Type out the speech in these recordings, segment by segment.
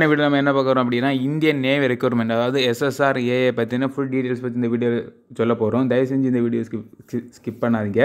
இந்த வீடியோ நம்ம என்ன பார்க்குறோம் அப்படின்னா இந்தியன் நேவி ரெக்யூர்மெண்ட் அதாவது எஸ்எஸ்ஆர் ஏஏ பற்றின ஃபுல் டீட்டெயில்ஸ் பற்றி இந்த வீடியோ சொல்ல போகிறோம் தயவு செஞ்சு இந்த வீடியோ ஸ்கிப் ஸ்கிப் பண்ணாதீங்க.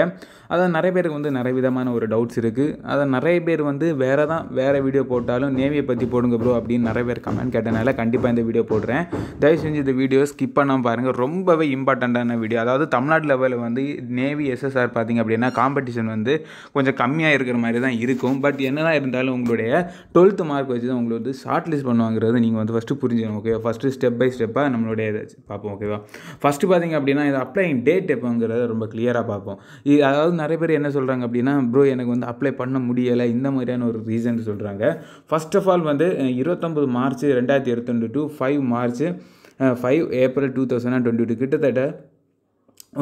அதான் நிறைய பேருக்கு வந்து நிறைய விதமான ஒரு டவுட்ஸ் இருக்குது அதை நிறைய பேர் வந்து வேறு தான் வேறு வீடியோ போட்டாலும் நேவியை பற்றி போடுங்க ப்ரோ அப்படின்னு நிறைய பேர் கமெண்ட் கேட்டனால கண்டிப்பாக இந்த வீடியோ போடுறேன். தயவு செஞ்சு இந்த வீடியோ ஸ்கிப் பண்ணாமல் பாருங்கள் ரொம்பவே இம்பார்ட்டண்ட்டான வீடியோ அதாவது தமிழ்நாடு லெவலில் வந்து நேவி எஸ்எஸ்ஆர் பார்த்திங்க அப்படின்னா காம்படிஷன் வந்து கொஞ்சம் கம்மியாக இருக்கிற மாதிரி தான் இருக்கும். பட் என்னதான் இருந்தாலும் உங்களுடைய டுவெல்த்து மார்க் வச்சு தான் உங்களுக்கு வந்து ஷார்ட் லிஸ்ட் பண்ணுவாங்கிறது நீங்கள் வந்து ஃபஸ்ட்டு புரிஞ்சுக்கணும் ஓகேவா ஃபஸ்ட்டு ஸ்டெப் பை ஸ்டெப்பாக நம்மளுடைய இதை பார்ப்போம் ஓகேவா ஃபஸ்ட்டு பார்த்தீங்க அப்படின்னா இது அப்ளைங் டேட் எப்போங்கிறத ரொம்ப கிளியராக பார்ப்போம். இது அதாவது நிறைய பேர் என்ன சொல்கிறாங்க அப்படின்னா ப்ரோ எனக்கு வந்து அப்ளை பண்ண முடியலை இந்த மாதிரியான ஒரு ரீசன் சொல்கிறாங்க ஃபஸ்ட் ஆஃப் ஆல் வந்து இருபத்தொம்பது மார்ச் ரெண்டாயிரத்தி இருபத்தொன்று to five March five April two thousand twenty two கிட்டத்தட்ட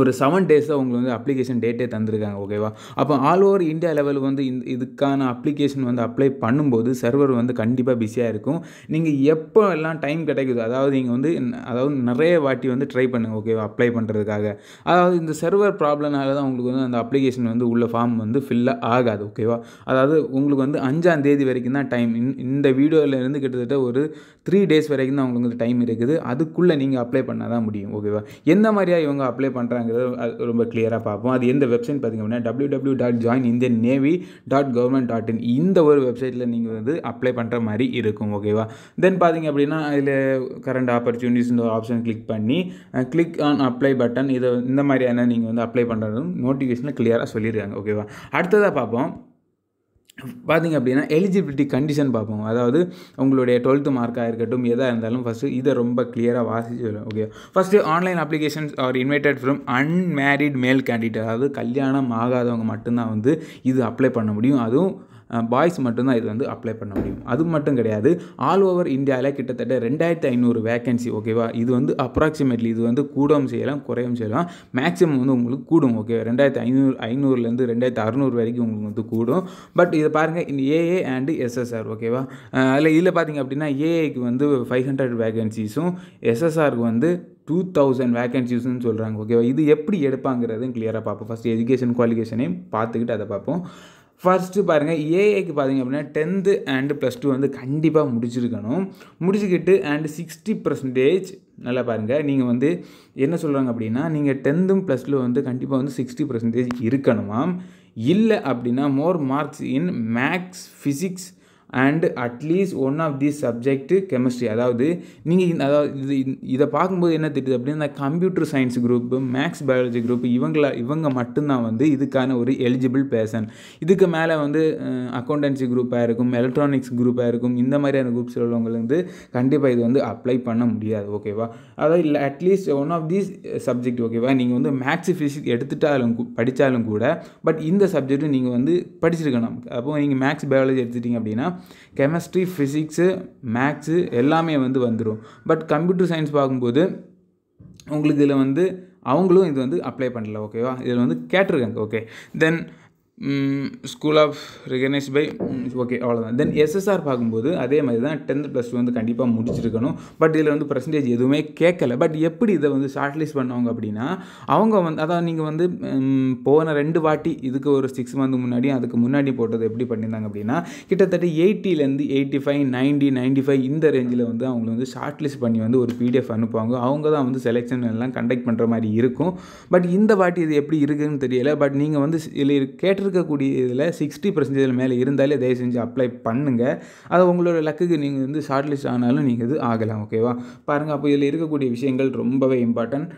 ஒரு செவன் டேஸில் உங்களுக்கு வந்து அப்ளிகேஷன் டேட்டே தந்திருக்காங்க ஓகேவா அப்போ ஆல் ஓவர் இந்தியா லெவல் வந்து இந்த இதுக்கான அப்ளிகேஷன் வந்து அப்ளை பண்ணும்போது சர்வர் வந்து கண்டிப்பாக பிஸியாக இருக்கும். நீங்கள் எப்போ எல்லாம் டைம் கிடைக்குதோ அதாவது நீங்கள் வந்து அதாவது நிறைய வாட்டி வந்து ட்ரை பண்ணுங்கள் ஓகேவா அப்ளை பண்ணுறதுக்காக அதாவது இந்த சர்வர் ப்ராப்ளம்னால தான் உங்களுக்கு வந்து அந்த அப்ளிகேஷன் வந்து உள்ள ஃபார்ம் வந்து ஃபில்லாக ஆகாது ஓகேவா அதாவது உங்களுக்கு வந்து அஞ்சாம் தேதி வரைக்கும் தான் டைம் இந்த வீடியோவிலேருந்து கிட்டத்தட்ட ஒரு த்ரீ டேஸ் வரைக்கும் தான் உங்களுக்கு வந்து டைம் இருக்குது. அதுக்குள்ளே நீங்கள் அப்ளை பண்ணால் தான் முடியும் ஓகேவா எந்த மாதிரியா இவங்க அப்ளை பண்ணுறாங்க பண்ணுறாங்கிறது ரொம்ப கிளியராக பார்ப்போம். அது எந்த வெப்சைட் பார்த்திங்க அப்படின்னா W W dot join Indian navy dot government dot in இந்த ஒரு வெப்சைட்டில் நீங்கள் வந்து அப்ளை பண்ணுற மாதிரி இருக்கும் ஓகேவா தென் பார்த்தீங்க அப்படின்னா அதில் கரண்ட் ஆப்பர்ச்சுனிட்டிஸ் இந்த ஆப்ஷன் கிளிக் பண்ணி கிளிக் ஆன் அப்ளை பட்டன் இதை இந்த மாதிரியான நீங்கள் வந்து அப்ளை பண்ணுறதும் நோட்டிஃபிகேஷனில் கிளியராக சொல்லியிருக்காங்க ஓகேவா அடுத்ததாக பார்ப்போம். பார்த்திங்க அப்படின்னா எலிஜிபிலிட்டி கண்டிஷன் பார்ப்போம். அதாவது உங்களுடைய டுவெல்த்து மார்க்காக இருக்கட்டும் எதாக இருந்தாலும் ஃபஸ்ட்டு இதை ரொம்ப கிளியராக வாசிச்சு வரும் okay first online applications are invited from unmarried male candidate அதாவது கல்யாணம் ஆகாதவங்க மட்டும்தான் வந்து இது அப்ளை பண்ண முடியும். அதுவும் பாய்ஸ் மட்டும்தான் இது வந்து அப்ளை பண்ண முடியும். அது மட்டும் கிடையாது. ஆல் ஓவர் இந்தியாவில் கிட்டத்தட்ட ரெண்டாயிரத்தி ஐநூறு வேகன்சி ஓகேவா இது வந்து அப்ராக்சிமேட்லி இது வந்து கூடவும் செய்யலாம் குறையவும் செய்யலாம். மேக்ஸிமம் வந்து உங்களுக்கு கூடும் ஓகே ரெண்டாயிரத்தி ஐநூறு ஐநூறுலேருந்து ரெண்டாயிரத்தி அறநூறு வரைக்கும் உங்களுக்கு வந்து கூடும். பட் இதை பாருங்கள் இந்த ஏஏ அண்டு எஸ்எஸ்ஆர் ஓகேவா அதில் இதில் பார்த்தீங்க அப்படின்னா ஏஏக்கு வந்து ஃபைவ் ஹண்ட்ரட் வேகன்சிஸும் எஸ்எஸ்ஆருக்கு வந்து டூ தௌசண்ட் வேகன்சிஸ்னு சொல்கிறாங்க ஓகேவா இது எப்படி எடுப்பாங்கிறதும் கிளியராக பார்ப்போம். ஃபஸ்ட் எஜுகேஷன் குவாலிஃபிகேஷனையும் பார்த்துக்கிட்டு அதை பார்ப்போம். ஃபர்ஸ்ட்டு பாருங்கள் ஏஐக்கு பார்த்தீங்க அப்படின்னா டென்த்து அண்டு ப்ளஸ் டூ வந்து கண்டிப்பாக முடிச்சிருக்கணும். முடிச்சுக்கிட்டு அண்டு சிக்ஸ்டி பர்சன்டேஜ் நல்லா பாருங்கள் நீங்கள் வந்து என்ன சொல்கிறாங்க அப்படின்னா நீங்கள் டென்த்தும் ப்ளஸ் டூ வந்து கண்டிப்பாக வந்து சிக்ஸ்டி பர்சன்டேஜ் இருக்கணுமாம் இல்லை அப்படின்னா more marks in maths physics and at least one of the subject chemistry அதாவது நீங்கள் அதாவது இது இதை பார்க்கும்போது என்ன தெரியுது அப்படின்னா இந்த computer science group maths biology group இவங்கள இவங்க மட்டும்தான் வந்து இதுக்கான ஒரு எலிஜிபிள் பேர்சன் இதுக்கு மேலே வந்து அக்கௌண்டன்சி குரூப்பாக இருக்கும் எலக்ட்ரானிக்ஸ் குரூப்பாக இருக்கும் இந்த மாதிரியான குரூப்ஸ் உள்ளவங்களுக்கு வந்து கண்டிப்பாக இது வந்து அப்ளை பண்ண முடியாது ஓகேவா அதாவது இல்லை at least one of these subject ஓகேவா நீங்கள் வந்து மேக்ஸ் ஃபிசிக்ஸ் எடுத்துட்டாலும் படித்தாலும் கூட பட் இந்த சப்ஜெக்ட்டு நீங்கள் வந்து படிச்சிருக்கணும். அப்போ நீங்கள் மேக்ஸ் பயாலஜி எடுத்துட்டீங்க அப்படின்னா கெமிஸ்ட்ரி ஃபிசிக்ஸு மேக்ஸு எல்லாமே வந்து வந்துடும் பட் கம்ப்யூட்டர் சயின்ஸ் பார்க்கும்போது உங்களுக்கு இதில் வந்து அவங்களும் இது வந்து அப்ளை பண்ணல ஓகேவா இதில் வந்து கேட்டிருக்காங்க okay then school of recognise by okay அவ்வளோதான் தென் எஸ்எஸ்ஆர் பார்க்கும்போது அதே மாதிரி தான் டென்த் ப்ளஸ் டூ வந்து கண்டிப்பாக முடிச்சிருக்கணும். பட் இதில் வந்து பர்சன்டேஜ் எதுவுமே கேட்கல. பட் எப்படி இதை வந்து ஷார்ட் லிஸ்ட் பண்ணவங்க அப்படின்னா அவங்க வந்து அதான் நீங்கள் வந்து போன ரெண்டு வாட்டி இதுக்கு ஒரு சிக்ஸ் மந்த் முன்னாடி அதுக்கு முன்னாடி போட்டது எப்படி பண்ணியிருந்தாங்க அப்படின்னா கிட்டத்தட்ட எயிட்டிலேருந்து eighty five ninety ninety five இந்த ரேஞ்சில் வந்து அவங்க வந்து ஷார்ட் லிஸ்ட் பண்ணி வந்து ஒரு பிடிஎஃப் அனுப்புவாங்க. அவங்க தான் வந்து செலெக்ஷன் எல்லாம் கண்டக்ட் பண்ணுற மாதிரி இருக்கும். பட் இந்த வாட்டி இது எப்படி இருக்குதுன்னு தெரியல. பட் நீங்கள் வந்து இதில் கேட்டிருக்கக்கூடிய இதில் சிக்ஸ்டி பர்சன்டேஜ் மேலே இருந்தாலே தயவு செஞ்சு அப்ளை பண்ணுங்கள் அது உங்களோட லக்குக்கு நீங்கள் வந்து ஷார்ட் லிஸ்ட் ஆனாலும் நீங்கள் இது ஆகலாம் ஓகேவா பாருங்கள் அப்போ இதில் இருக்கக்கூடிய விஷயங்கள் ரொம்பவே இம்பார்ட்டன்ட்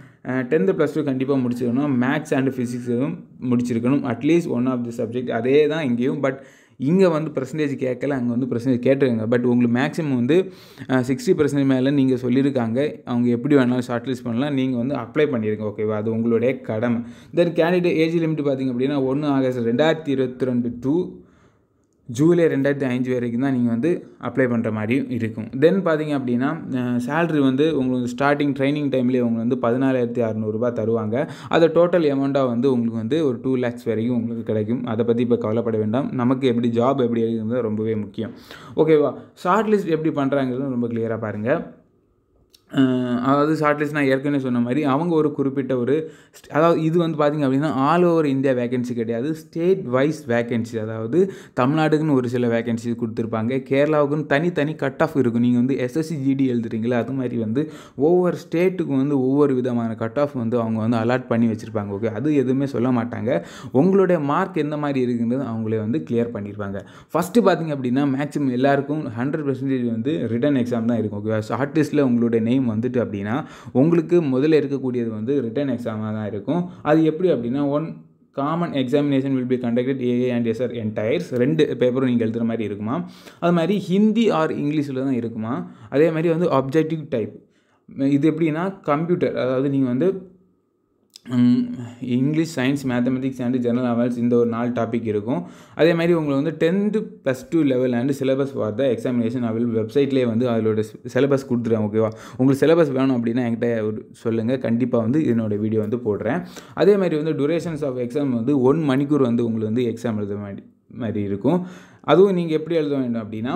டென்த்து ப்ளஸ் டூ கண்டிப்பாக முடிச்சிருக்கணும். மேக்ஸ் அண்ட் ஃபிசிக்ஸும் முடிச்சிருக்கணும். At least one of the subject அதே தான் இங்கேயும். பட் இங்கே வந்து பர்சன்டேஜ் கேட்கல. அங்கே வந்து பர்சன்டேஜ் கேட்டிருக்காங்க. பட் உங்களுக்கு மேக்ஸிமம் வந்து சிக்ஸ்டி பர்சன்டேஜ் மேலே நீங்கள் சொல்லியிருக்காங்க. அவங்க எப்படி வேணாலும் ஷார்ட் லிஸ்ட் பண்ணலாம். நீங்கள் வந்து அப்ளை பண்ணிடுங்க ஓகேவா அது உங்களுடைய கடமை. தென் கேண்டிடேட் ஏஜ் லிமிட் பார்த்தீங்க அப்படின்னா ஒன்று ஆகஸ்ட் ரெண்டாயிரத்தி இருபத்தி ரெண்டு டூ ஜூலை ரெண்டாயிரத்தி அஞ்சு வரைக்கும் தான் நீங்கள் வந்து அப்ளை பண்ணுற மாதிரியும் இருக்கும். தென் பார்த்தீங்க அப்படின்னா சேல்ரி வந்து உங்களுக்கு ஸ்டார்டிங் ட்ரைனிங் டைம்லேயே உங்களுக்கு வந்து பதினாலாயிரத்தி அறநூறுபா தருவாங்க. அதை டோட்டல் அமௌண்ட்டாக வந்து உங்களுக்கு வந்து ஒரு டூ லேக்ஸ் வரைக்கும் உங்களுக்கு கிடைக்கும். அதை பற்றி இப்போ கவலைப்பட வேண்டாம். நமக்கு எப்படி ஜாப் எப்படி இருக்குங்கிறது ரொம்பவே முக்கியம். ஓகேவா ஷார்ட் லிஸ்ட் எப்படி பண்ணுறாங்கிறது ரொம்ப கிளியராக பாருங்கள் அதாவது ஷார்ட் லிஸ்ட் நான் ஏற்கனவே சொன்ன மாதிரி அவங்க ஒரு குறிப்பிட்ட ஒரு அதாவது இது வந்து பார்த்திங்க அப்படின்னா ஆல் ஓவர் இந்தியா வேகன்சி கிடையாது. ஸ்டேட் வைஸ் வேகன்சி அதாவது தமிழ்நாடுக்குன்னு ஒரு சில வேகன்சி கொடுத்துருப்பாங்க. கேரளாவுக்குன்னு தனித்தனி கட் ஆஃப் இருக்கும். நீங்கள் வந்து எஸ்எஸ்சி ஜிடி எழுதுறீங்களா? அது மாதிரி வந்து ஒவ்வொரு ஸ்டேட்டுக்கும் வந்து ஒவ்வொரு விதமான கட் ஆஃப் வந்து அவங்க வந்து அலாட் பண்ணி வச்சுருப்பாங்க. ஓகே அது எதுவுமே சொல்ல மாட்டாங்க. உங்களுடைய மார்க் எந்த மாதிரி இருக்குன்றது அவங்களே வந்து கிளியர் பண்ணியிருப்பாங்க ஃபஸ்ட்டு பார்த்தீங்க அப்படின்னா மேக்ஸிமம் எல்லாருக்கும் ஹண்ட்ரட் பர்சன்டேஜ் வந்து ரிட்டன் எக்ஸாம் தான் இருக்கும். ஓகேவா ஷார்ட் லிஸ்ட்டில் உங்களுடைய நெய்ம் வந்துட்டு அப்படின்னா உங்களுக்கு முதல்ல இருக்கக்கூடியது வந்து ரிட்டர்ன் எக்ஸாமாக தான் இருக்கும். அது எப்படி அப்படின்னா one common examination will be conducted AA and SR என்டையர்ஸ் ரெண்டு பேப்பரும் நீங்கள் எழுதுகிற மாதிரி இருக்குமா? அது மாதிரி ஹிந்தி ஆர் இங்கிலீஷில் தான் இருக்குமா? அதே மாதிரி வந்து அப்ஜெக்டிவ் டைப் இது எப்படின்னா கம்ப்யூட்டர் அதாவது நீங்கள் வந்து English science mathematics and general awareness இந்த ஒரு நாலு டாபிக் இருக்கும். அதே மாதிரி உங்களுக்கு வந்து tenth plus two level and syllabus for the examination avail வெப்சைட்லேயே வந்து அதோட சிலபஸ் கொடுத்துருவேன் ஓகேவா உங்களுக்கு சிலபஸ் வேணும் அப்படின்னா என்கிட்ட ஒரு சொல்லுங்கள் கண்டிப்பாக வந்து இதனோட வீடியோ வந்து போடுறேன். அதே மாதிரி வந்து டுரேஷன்ஸ் ஆஃப் எக்ஸாம் வந்து ஒன் மணிக்கூர் வந்து உங்களுக்கு வந்து எக்ஸாம் எழுத மாதிரி மாதிரி இருக்கும். அதுவும் நீங்கள் எப்படி எழுத வேண்டும் அப்படின்னா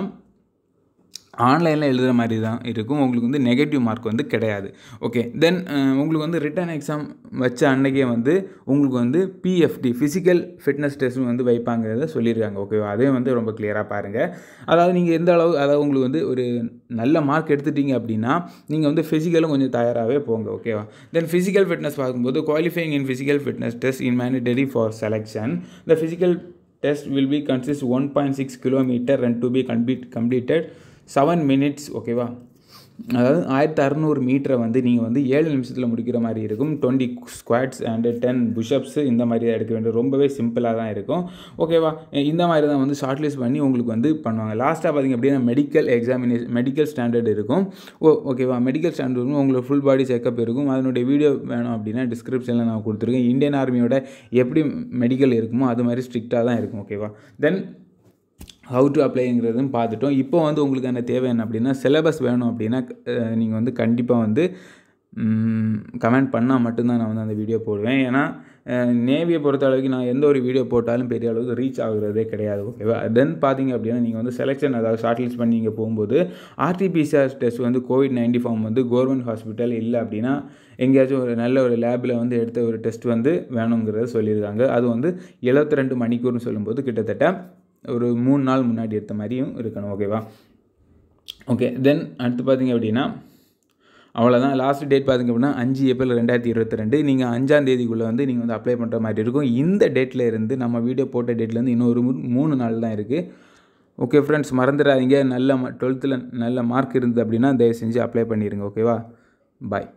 ஆன்லைனில் எழுதுகிற மாதிரி தான் இருக்கும். உங்களுக்கு வந்து நெகட்டிவ் மார்க் வந்து கிடையாது. ஓகே தென் உங்களுக்கு வந்து ரிட்டன் எக்ஸாம் வச்ச அன்னைக்கே வந்து உங்களுக்கு வந்து பிஎஃப்டி ஃபிசிக்கல் ஃபிட்னஸ் டெஸ்ட் வந்து வைப்பாங்கிறத சொல்லியிருக்காங்க ஓகேவா அதே வந்து ரொம்ப கிளியராக பாருங்கள் அதாவது நீங்கள் எந்த அளவு அதாவது உங்களுக்கு வந்து ஒரு நல்ல மார்க் எடுத்துட்டீங்க அப்படின்னா நீங்கள் வந்து ஃபிசிக்கலும் கொஞ்சம் தயாராகவே போங்க. ஓகேவா தென் ஃபிசிக்கல் ஃபிட்னஸ் பார்க்கும்போது qualifying in physical fitness test in mandatory for selection the physical test will be consist one point six kilometre and to be complete completed seven minutes ஓகேவா அதாவது ஆயிரத்தி அறநூறு மீட்டரை வந்து நீங்கள் வந்து ஏழு நிமிஷத்தில் முடிக்கிற மாதிரி இருக்கும். Twenty squats and ten pushups இந்த மாதிரி தான் எடுக்க வேண்டும். ரொம்பவே சிம்பிளாக தான் இருக்கும். ஓகேவா இந்த மாதிரி தான் வந்து ஷார்ட் லிஸ்ட் பண்ணி உங்களுக்கு வந்து பண்ணுவாங்க. லாஸ்ட்டாக பார்த்திங்க அப்படின்னா மெடிக்கல் எக்ஸாமினேஷன் மெடிக்கல் ஸ்டாண்டர்ட் இருக்கும். ஓ ஓகேவா மெடிக்கல் ஸ்டாண்டர்ட் இருக்கும் உங்களுக்கு ஃபுல் பாடி செக்கப் இருக்கும். அதனுடைய வீடியோ வேணும் அப்படின்னா டிஸ்கிரிப்ஷனில் நான் கொடுத்துருக்கேன். இந்தியன் ஆர்மியோட எப்படி மெடிக்கல் இருக்குமோ அது மாதிரி ஸ்ட்ரிக்டாக தான் இருக்கும். ஓகேவா தென் ஹவு டு அப்ளைங்கிறதும் பார்த்துட்டோம். இப்போ வந்து உங்களுக்கு என்ன தேவை என்ன அப்படின்னா சிலபஸ் வேணும் அப்படின்னா நீங்கள் வந்து கண்டிப்பாக வந்து கமெண்ட் பண்ணால் மட்டும்தான் நான் வந்து அந்த வீடியோ போடுவேன். ஏன்னா நேவியை பொறுத்த அளவுக்கு நான் எந்த ஒரு வீடியோ போட்டாலும் பெரிய அளவுக்கு ரீச் ஆகுறதே கிடையாது. ஓகேவா தென் பார்த்தீங்க அப்படின்னா நீங்கள் வந்து செலெக்ஷன் அதாவது ஷார்ட் லிஸ்ட் பண்ணி நீங்கள் போகும்போது ஆர்டிபிசிஆர் டெஸ்ட் வந்து கோவிட் நைன்டி ஃபார்ம் வந்து கவர்மெண்ட் ஹாஸ்பிட்டல் இல்லை அப்படின்னா எங்கேயாச்சும் ஒரு நல்ல ஒரு லேபில் வந்து எடுத்த ஒரு டெஸ்ட் வந்து வேணுங்கிறத சொல்லியிருக்காங்க. அது வந்து எழுபத்தி ரெண்டு மணிக்கூர்னு சொல்லும்போது கிட்டத்தட்ட ஒரு மூணு நாள் முன்னாடி எடுத்த மாதிரியும் இருக்கணும் ஓகேவா ஓகே தென் அடுத்து பார்த்தீங்க அப்படின்னா அவ்வளோதான் லாஸ்ட் டேட் பார்த்திங்க அப்படின்னா அஞ்சு ஏப்ரல் ரெண்டாயிரத்தி இருபத்தி ரெண்டு. நீங்கள் அஞ்சாம் தேதிக்குள்ளே வந்து நீங்கள் வந்து அப்ளை பண்ணுற மாதிரி இருக்கும். இந்த டேட்டில் இருந்து நம்ம வீடியோ போட்ட டேட்லேருந்து இன்னொரு ஒரு மூணு நாள் தான் இருக்குது ஓகே ஃப்ரெண்ட்ஸ் மறந்துடாதீங்க. நல்ல டுவெல்த்தில் நல்ல மார்க் இருந்தது அப்படின்னா தயவு செஞ்சு அப்ளை பண்ணிடுங்க ஓகேவா பாய்